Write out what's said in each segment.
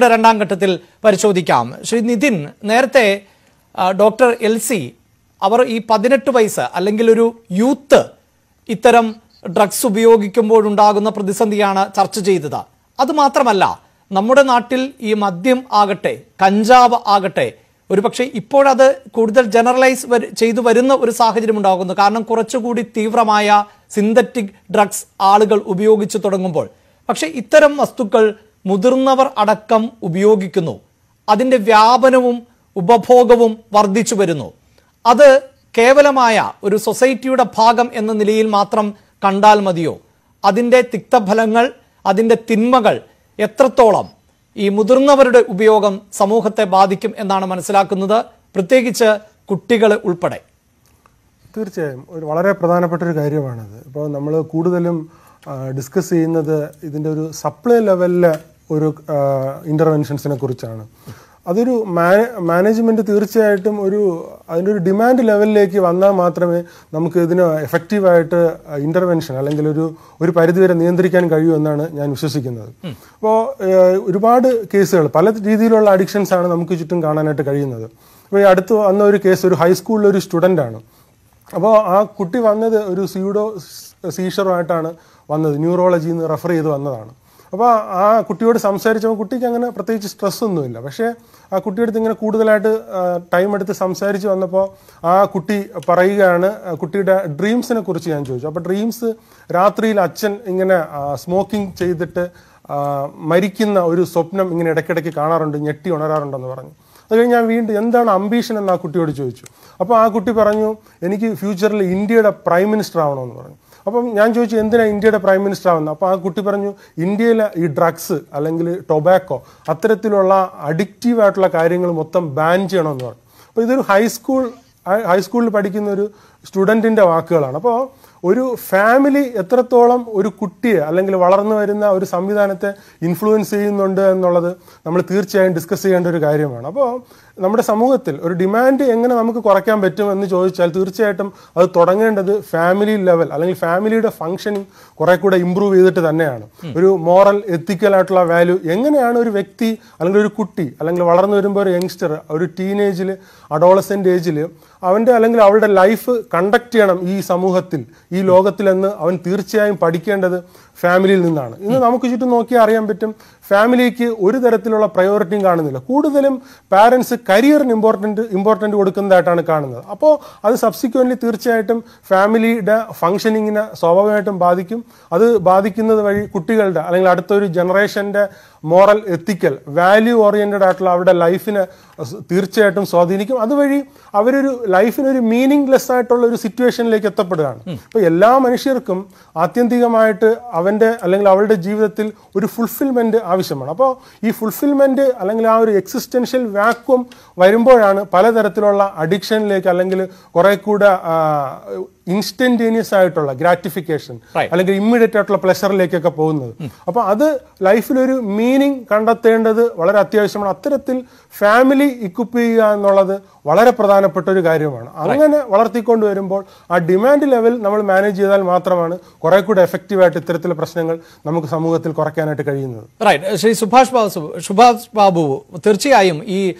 ചർച്ചയുടെ രണ്ടാം ഘട്ടത്തിൽ പരിശോധിക്കാം. ശ്രീ നിതിൻ നേരത്തെ ഡോക്ടർ എൽ സി അവർ ഈ പതിനെട്ട് വയസ്സ് അല്ലെങ്കിൽ ഒരു യൂത്ത് ഇത്തരം ഡ്രഗ്സ് ഉപയോഗിക്കുമ്പോഴുണ്ടാകുന്ന പ്രതിസന്ധിയാണ് ചർച്ച ചെയ്തത്. അത് മാത്രമല്ല നമ്മുടെ നാട്ടിൽ ഈ മദ്യം ആകട്ടെ കഞ്ചാവ് ആകട്ടെ ഒരുപക്ഷെ ഇപ്പോഴത് കൂടുതൽ ജനറലൈസ് ചെയ്തു വരുന്ന ഒരു സാഹചര്യം ഉണ്ടാകുന്നു. കാരണം കുറച്ചുകൂടി തീവ്രമായ സിന്തറ്റിക് ഡ്രഗ്സ് ആളുകൾ ഉപയോഗിച്ചു തുടങ്ങുമ്പോൾ. പക്ഷേ ഇത്തരം വസ്തുക്കൾ മുതിർന്നവർ അടക്കം ഉപയോഗിക്കുന്നു. അതിന്റെ വ്യാപനവും ഉപഭോഗവും വർദ്ധിച്ചു വരുന്നു. അത് കേവലമായ ഒരു സൊസൈറ്റിയുടെ ഭാഗം എന്ന നിലയിൽ മാത്രം കണ്ടാൽ മതിയോ? അതിന്റെ തിക്തഫലങ്ങൾ അതിന്റെ തിന്മകൾ എത്രത്തോളം ഈ മുതിർന്നവരുടെ ഉപയോഗം സമൂഹത്തെ ബാധിക്കും എന്നാണ് മനസ്സിലാക്കുന്നത്. പ്രത്യേകിച്ച് കുട്ടികൾ ഉൾപ്പെടെ. തീർച്ചയായും. ഒരു വളരെ പ്രധാനപ്പെട്ട ഒരു കാര്യമാണത്. ഇപ്പോൾ നമ്മൾ കൂടുതലും ഡിസ്കസ് ചെയ്യുന്നത് ഇതിന്റെ ഒരു സപ്ലൈ ലെവലിലെ ഒരു ഇന്റർവെൻഷൻസിനെ കുറിച്ചാണ്. അതൊരു മാനേജ്മെന്റ് തീർച്ചയായിട്ടും ഒരു അതിന്റെ ഒരു ഡിമാൻഡ് ലെവലിലേക്ക് വന്നാൽ മാത്രമേ നമുക്ക് ഇതിന് എഫക്റ്റീവായിട്ട് ഇന്റർവെൻഷൻ അല്ലെങ്കിൽ ഒരു ഒരു പരിധിവരെ നിയന്ത്രിക്കാൻ കഴിയൂ എന്നാണ് ഞാൻ വിശ്വസിക്കുന്നത്. അപ്പോൾ ഒരുപാട് കേസുകൾ പല രീതിയിലുള്ള അഡിക്ഷൻസ് ആണ് നമുക്ക് ചുറ്റും കാണാനായിട്ട് കഴിയുന്നത്. അപ്പോൾ ഈ അടുത്ത് വന്ന ഒരു കേസ് ഒരു ഹൈസ്കൂളിലെ ഒരു സ്റ്റുഡന്റ് ആണ്. അപ്പോൾ ആ കുട്ടി വന്നത് ഒരു സ്യൂഡോ സീഷറുമായിട്ടാണ് വന്നത് ന്യൂറോളജിയിൽ നിന്ന് റെഫർ ചെയ്ത് വന്നതാണ്. അപ്പോൾ ആ കുട്ടിയോട് സംസാരിച്ചപ്പോൾ കുട്ടിക്ക് അങ്ങനെ പ്രത്യേകിച്ച് സ്ട്രെസ് ഒന്നുമില്ല. പക്ഷേ ആ കുട്ടിയുടെ ഇങ്ങനെ കൂടുതലായിട്ട് ടൈം എടുത്ത് സംസാരിച്ച് വന്നപ്പോൾ ആ കുട്ടി പറയുകയാണ് കുട്ടിയുടെ ഡ്രീംസിനെ കുറിച്ച് ഞാൻ ചോദിച്ചു. അപ്പോൾ ഡ്രീംസ് രാത്രിയിൽ അച്ഛൻ ഇങ്ങനെ സ്മോക്കിംഗ് ചെയ്തിട്ട് മരിക്കുന്ന ഒരു സ്വപ്നം ഇങ്ങനെ ഇടയ്ക്കിടയ്ക്ക് കാണാറുണ്ട് ഞെട്ടി ഉണരാറുണ്ടെന്ന് പറഞ്ഞു. അത് കഴിഞ്ഞ് ഞാൻ വീണ്ടും എന്താണ് അംബീഷൻ എന്ന് ആ കുട്ടിയോട് ചോദിച്ചു. അപ്പോൾ ആ കുട്ടി പറഞ്ഞു എനിക്ക് ഫ്യൂച്ചറിൽ ഇന്ത്യയുടെ പ്രൈം മിനിസ്റ്റർ ആവണമെന്ന് പറഞ്ഞു. അപ്പം ഞാൻ ചോദിച്ചു എന്തിനാ ഇന്ത്യയുടെ പ്രൈം മിനിസ്റ്റർ ആവുന്നത്? അപ്പോൾ ആ കുട്ടി പറഞ്ഞു ഇന്ത്യയിലെ ഈ ഡ്രഗ്സ് അല്ലെങ്കിൽ ടൊബാക്കോ അത്തരത്തിലുള്ള അഡിക്റ്റീവ് ആയിട്ടുള്ള കാര്യങ്ങൾ മൊത്തം ബാൻ ചെയ്യണമെന്ന് പറഞ്ഞു. അപ്പോൾ ഇതൊരു ഹൈസ്കൂൾ ഹൈസ്കൂളിൽ പഠിക്കുന്ന ഒരു സ്റ്റുഡന്റിന്റെ വാക്കുകളാണ്. അപ്പോൾ ഒരു ഫാമിലി എത്രത്തോളം ഒരു കുട്ടിയെ അല്ലെങ്കിൽ വളർന്നു വരുന്ന ഒരു സംവിധാനത്തെ ഇൻഫ്ലുവൻസ് ചെയ്യുന്നുണ്ട് എന്നുള്ളത് നമ്മൾ തീർച്ചയായും ഡിസ്കസ് ചെയ്യേണ്ട ഒരു കാര്യമാണ്. അപ്പോൾ നമ്മുടെ സമൂഹത്തിൽ ഒരു ഡിമാൻഡ് എങ്ങനെ നമുക്ക് കുറയ്ക്കാൻ പറ്റും എന്ന് ചോദിച്ചാൽ തീർച്ചയായിട്ടും അത് തുടങ്ങേണ്ടത് ഫാമിലി ലെവൽ അല്ലെങ്കിൽ ഫാമിലിയുടെ ഫംഗ്ഷനിങ് കുറെ കൂടെ ഇമ്പ്രൂവ് ചെയ്തിട്ട് തന്നെയാണ്. ഒരു മോറൽ എത്തിക്കൽ ആയിട്ടുള്ള വാല്യൂ എങ്ങനെയാണ് ഒരു വ്യക്തി അല്ലെങ്കിൽ ഒരു കുട്ടി അല്ലെങ്കിൽ വളർന്നു വരുമ്പോൾ ഒരു യങ്സ്റ്റർ ഒരു ടീനേജിൽ അഡോളസെന്റ് ഏജിൽ അവന്റെ അല്ലെങ്കിൽ അവളുടെ ലൈഫ് കണ്ടക്ട് ചെയ്യണം ഈ സമൂഹത്തിൽ. ഈ ലോകത്തിലെന്ന് അവൻ തീർച്ചയായും പഠിക്കേണ്ടത് ഫാമിലിയിൽ നിന്നാണ്. ഇന്ന് നമുക്ക് ചുറ്റും നോക്കിയാൽ അറിയാൻ പറ്റും ഫാമിലിക്ക് ഒരു തരത്തിലുള്ള പ്രയോറിറ്റിയും കാണുന്നില്ല. കൂടുതലും പാരൻസ് കരിയറിന് ഇമ്പോർട്ടന്റ് ഇമ്പോർട്ടന്റ് കൊടുക്കുന്നതായിട്ടാണ് കാണുന്നത്. അപ്പോൾ അത് സബ്സിക്വന്റ്ലി തീർച്ചയായിട്ടും ഫാമിലിയുടെ ഫങ്ഷനിങ്ങിനെ സ്വാഭാവികമായിട്ടും ബാധിക്കും. അത് ബാധിക്കുന്നത് വഴി കുട്ടികളുടെ അല്ലെങ്കിൽ അടുത്തൊരു ജനറേഷന്റെ മോറൽ എത്തിക്കൽ വാല്യൂ ഓറിയന്റഡ് ആയിട്ടുള്ള അവരുടെ ലൈഫിനെ തീർച്ചയായിട്ടും സ്വാധീനിക്കും. അതുവഴി അവരൊരു ലൈഫിനൊരു മീനിങ് ലെസ് ആയിട്ടുള്ള ഒരു സിറ്റുവേഷനിലേക്ക് എത്തപ്പെടുകയാണ് അപ്പോൾ എല്ലാ മനുഷ്യർക്കും ആത്യന്തികമായിട്ട് അവന്റെ അല്ലെങ്കിൽ അവളുടെ ജീവിതത്തിൽ ഒരു ഫുൾഫിൽമെന്റ് ആവശ്യമാണ്. അപ്പോൾ ഈ ഫുൾഫിൽമെന്റ് അല്ലെങ്കിൽ ആ ഒരു എക്സിസ്റ്റൻഷ്യൽ വാക്വം വരുമ്പോഴാണ് പലതരത്തിലുള്ള അഡിക്ഷനിലേക്ക് അല്ലെങ്കിൽ കുറെ കൂടെ ഇൻസ്റ്റന്റേനിയസ് ആയിട്ടുള്ള ഗ്രാറ്റിഫിക്കേഷൻ അല്ലെങ്കിൽ ഇമ്മീഡിയറ്റ് ആയിട്ടുള്ള പ്ലഷറിലേക്കൊക്കെ പോകുന്നത്. അപ്പോൾ അത് ലൈഫിലൊരു മീനിങ് കണ്ടെത്തേണ്ടത് വളരെ അത്യാവശ്യമാണ്. അത്തരത്തിൽ ഫാമിലി ഇക്വിപ്പ് ചെയ്യുക എന്നുള്ളത് വളരെ പ്രധാനപ്പെട്ട ഒരു കാര്യമാണ്. അങ്ങനെ വളർത്തിക്കൊണ്ട് വരുമ്പോൾ ആ ഡിമാൻഡ് ലെവൽ നമ്മൾ മാനേജ് ചെയ്താൽ മാത്രമാണ് കുറെ കൂടെ എഫക്റ്റീവായിട്ട് ഇത്തരത്തിലെ പ്രശ്നങ്ങൾ നമുക്ക് സമൂഹത്തിൽ കുറയ്ക്കാനായിട്ട് കഴിയുന്നത്. റൈറ്റ് ശ്രീ സുഭാഷ് ബാബു സുഭാഷ് ബാബു തീർച്ചയായും ഈ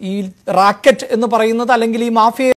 ഈ റാക്കറ്റ് എന്ന് പറയുന്നത് അല്ലെങ്കിൽ ഈ മാഫിയ